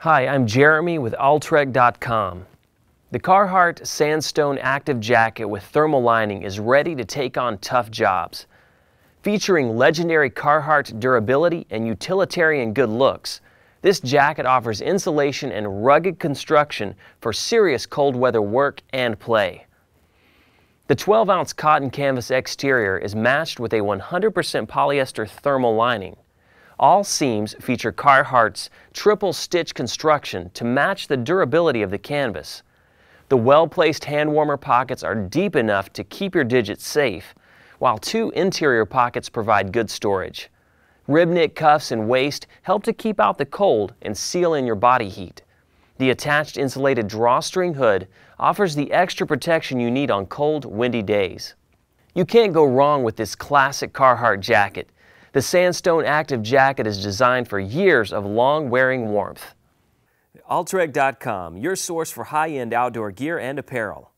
Hi, I'm Jeremy with Altrec.com. The Carhartt Sandstone Active Jacket with thermal lining is ready to take on tough jobs. Featuring legendary Carhartt durability and utilitarian good looks, this jacket offers insulation and rugged construction for serious cold weather work and play. The 12 ounce cotton canvas exterior is matched with a 100% polyester thermal lining. All seams feature Carhartt's triple stitch construction to match the durability of the canvas. The well-placed hand warmer pockets are deep enough to keep your digits safe, while two interior pockets provide good storage. Rib knit cuffs and waist help to keep out the cold and seal in your body heat. The attached insulated drawstring hood offers the extra protection you need on cold, windy days. You can't go wrong with this classic Carhartt jacket. The Sandstone Active Jacket is designed for years of long-wearing warmth. Altrec.com, your source for high-end outdoor gear and apparel.